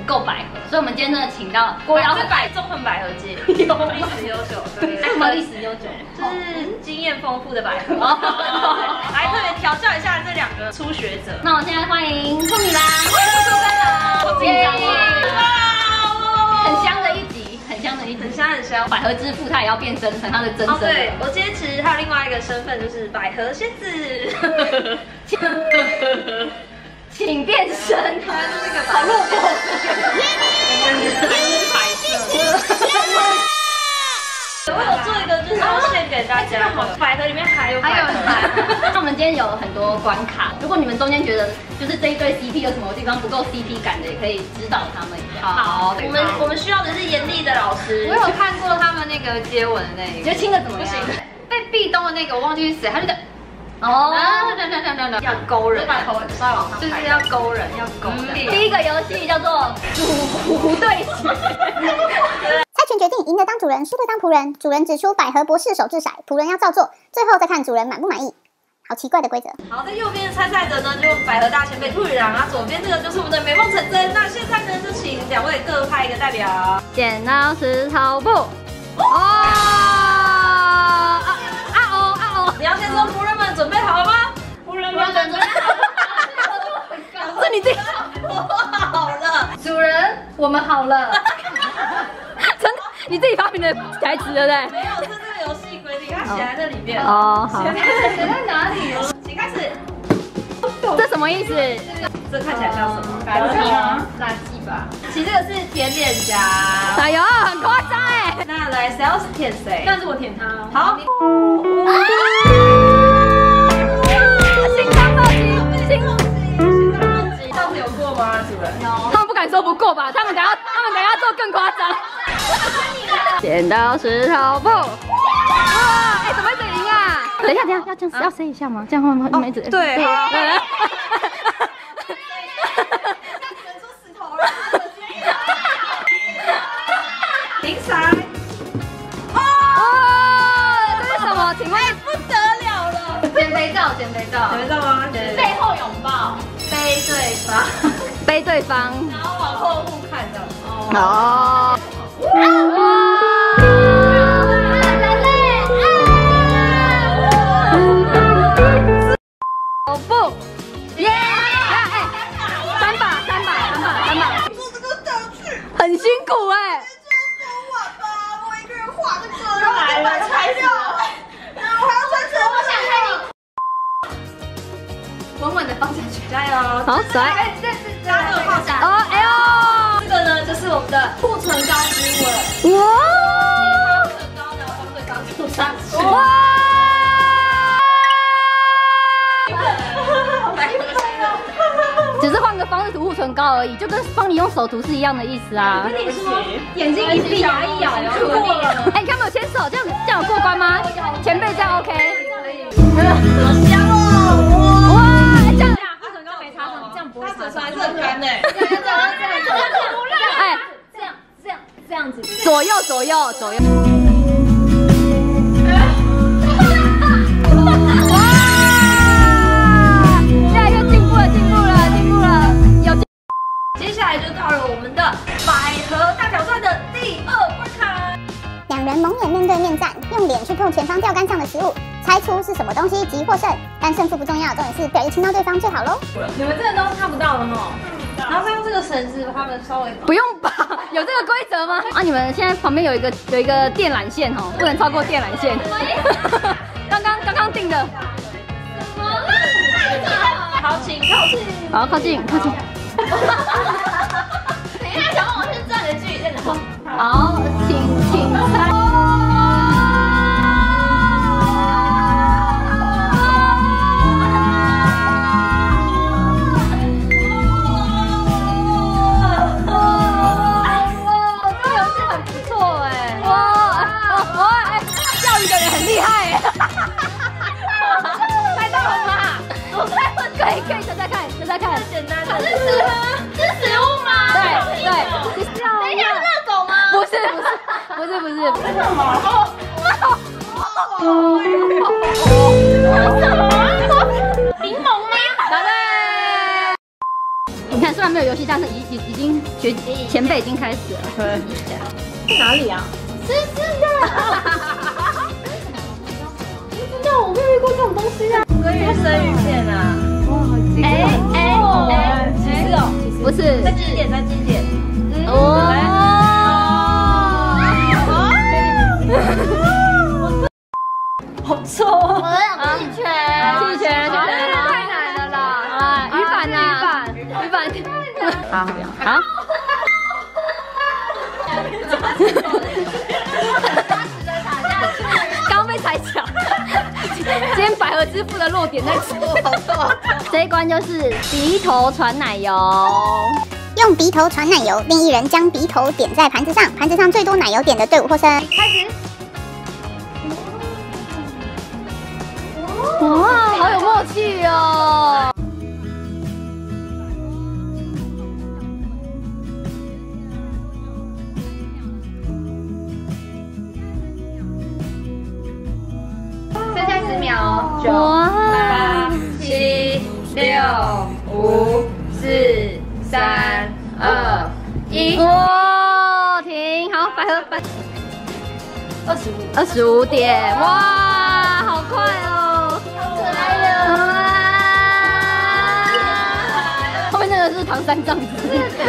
不够百合，所以我们今天呢请到郭妖是百中横百合界，历史悠久，对，什么历史悠久？就是经验丰富的百合，来特别调教一下这两个初学者。那我现在欢迎兔女啦，欢迎兔女郎，好紧张哦，很香的一集，很香的一集，很香很香。百合之父他也要变身成他的真身。哦，对，我今天其实还有另外一个身份，就是百合仙子。请变身，他就是那个好露骨。我有做一个，就是要献给大家的百合里面还有百合。那我们今天有很多关卡，如果你们中间觉得就是这一对 CP 有什么地方不够 CP 感的，也可以指导他们。好，我们我们需要的是严厉的老师。我有看过他们那个接吻的那个，你觉得亲的怎么样？不行，被壁咚的那个我忘记是谁，他就。哦，等等等等等，要勾人，把头稍微往上就是要勾人，要勾人。第一个游戏叫做主仆对决，猜拳决定赢的当主人，输的当仆人。主人指出百合博士手掷骰，仆人要照做，最后再看主人满不满意。好奇怪的规则。好，在右边的参赛者呢，就百合大前辈兔女郎啊，左边这个就是我们的美梦成真。那现在呢，就请两位各派一个代表，剪刀石头布。哦。你要先说仆人们准备好了吗？仆人们准备好了。是你自己。我好了，主人，我们好了。真的，你自己发明的台词对不对？没有，是这个游戏规定，它写在这里面。哦，好。写在哪里？请开始。这什么意思？这看起来像什么？垃圾吗？垃圾吧。其实这个是甜脸颊。哎呦，很夸张哎。那来，谁要舔谁？但是我舔他。好。他们不敢说不过吧？他们等下，他们等下做更夸张。剪刀石头布。哇！哎，怎么会赢啊？等一下，等一下，要这样，要塞一下吗？这样会不会没子？对。肥照，减肥照，减肥照吗？背后拥抱，背对方。背对方，然后往后互看这样。哦。人类。哦不，耶！哎，三把，三把，三把，三把。很辛苦哎。这加油！好，来。加热泡茶哦，哎呦，这个呢就是我们的护唇膏之吻，哇，护唇膏呢帮对方涂上去，哇，只是换个方式涂护唇膏而已，就跟帮你用手涂是一样的意思啊。跟你说，眼睛一闭牙一咬就过了。哎，你看没有牵手，这样子这样有过关吗？前辈这样 OK？可以干呢。哎，这样这样这样子，左右左右左右。哇！越来越进步了，进步了，进步了。有。接下来就到了我们的百合大挑战的第二关卡。两人蒙眼面对面站，用脸去碰前方钓竿上的食物，猜出是什么东西即获胜。但胜负不重要，重点是表现亲到对方最好喽。你们这个都看不到了哈。然后再用这个绳子把他们稍微不用吧？有这个规则吗？啊，你们现在旁边有一个有一个电缆线哦，不能超过电缆线。刚刚刚刚定的。好，请靠近。好，靠近靠近。等一下，小王是站的距离在哪？好，没有游戏，但是已已已经学前辈已经开始了。在哪里啊？是真的。不知道，我没有遇过这种东西啊。鲑鱼生鱼片啊，哇，好惊哎哎哎，是哦，不是。再近一点，再近一点。哦。好臭好好。刚被踩脚。今天百合之父的弱点在错。这一关就是鼻头传奶油。用鼻头传奶油，另一人将鼻头点在盘子上，盘子上最多奶油点的队伍获胜。开始。哇，好有默契哦！秒哦，九、八，七、六、五、四、三、二、一。哇，停，好，百合百，二十五。二十五点，哇，好快哦！来了。后面那个是唐三藏，是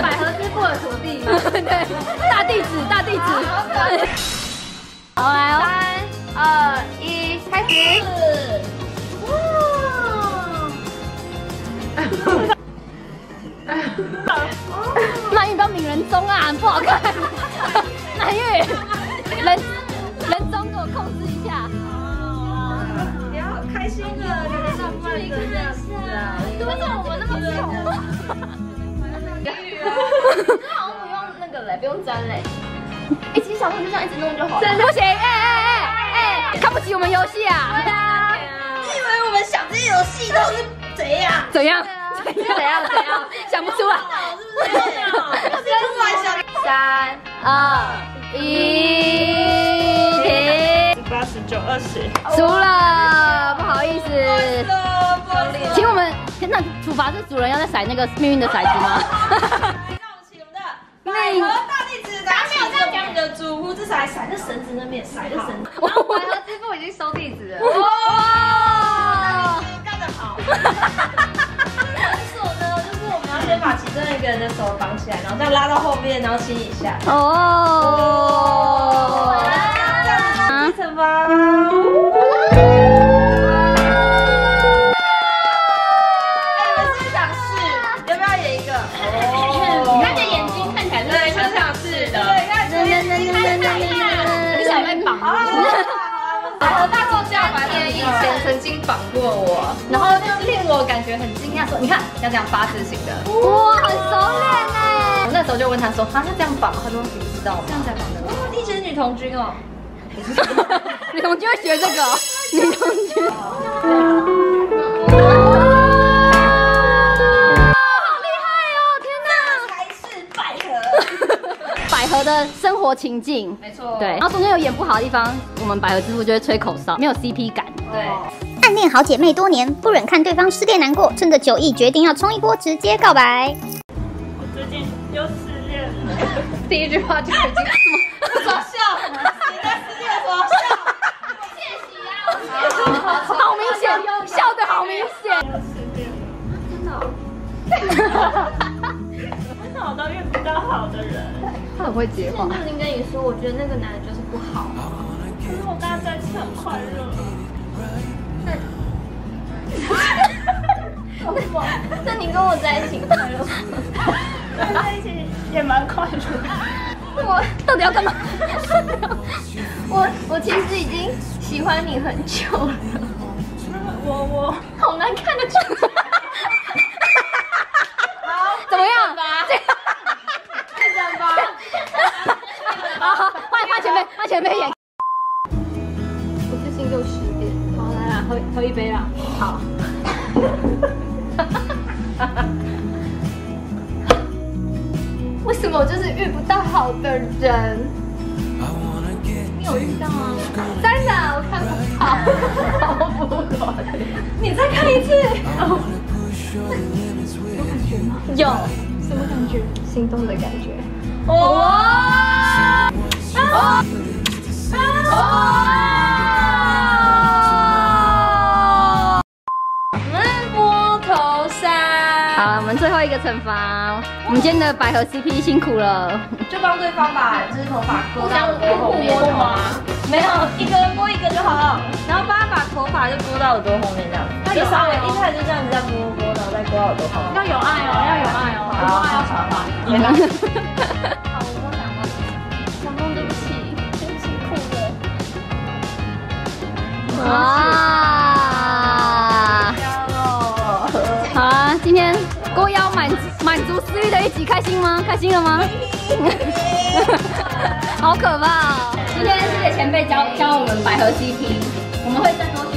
百合之父的徒弟吗？对，大弟子，大弟子。好来哦，三、二、一，开始。曼玉当名人中啊，不好看。曼玉，人人中给我控制一下。你要开心的，你的浪漫的这样子啊！为什么我们那么丑？好像不用那个嘞，不用粘嘞。哎，其实小朋友就这样一直弄就好了。真不行，哎哎哎哎，看不起我们游戏啊？对啊。你以为我们想这些游戏都是怎样？怎样？怎样怎样？想不出来。是不是？真乱想。三、二、一，停。八、十九、二十，输了，不好意思。请我们，那处罚是主人要再甩那个命运的骰子吗？让我请我们的百合大弟子拿起这样的主仆之骰，甩在绳子那边，甩在绳子。百合之父已经收地址了。哇，干得好！把其中一个人的手绑起来，然后再拉到后面，然后亲一下。哦。经绑过我，然后就令我感觉很惊讶，说你看要这样八字形的，哇，很熟练哎。我那时候就问他说，啊，要这样绑？他说你不知道吗？这样才绑的。哦，以前女童军哦。女同军会学这个，女同军。才是百合。百合的生活情境，没错，对，然后中间有演不好的地方，我们百合之父就会吹口哨，没有 CP 感。对。暗恋好姐妹多年，不忍看对方失恋难过，趁着酒意决定要冲一波，直接告白。我最近又失恋了。第一句话就已经这么搞笑，人家失恋耍笑。好明显，笑的好明显。为什么都遇不到好的人？他很会接话。已经跟你说，我觉得那个男的就是不好。可是我跟他在一起很快乐。那你跟我在一起快乐吗？在一起也蛮快乐。我到底要干嘛？我我其实已经喜欢你很久了。我我好难看的剧。怎么样？这样吧。好好，换换前辈，换前辈演。我最近又失恋。好，来啦，喝喝一杯啦。好。为什么我就是遇不到好的人？你有遇到吗？真的，我看不到。好不管。你再看一次。有感觉吗？有。什么感觉？心动的感觉。哇！哦！们最后一个惩罚，我们今天的百合 CP 辛苦了。就帮对方把就是头发割到耳朵后面，摸吗？没有，一个人摸一个就好了，然后帮他把头发就拨到耳朵后面这样，就稍微一开始就这样子这样摸摸，然后再勾到耳朵后面。要有爱哦，要有爱哦，有爱要爽吧。好，我摸两个。小梦，对不起，真辛苦了。啊！足私欲的一集，开心吗？开心了吗？好可怕哦！今天谢谢前辈教教我们百合 CP。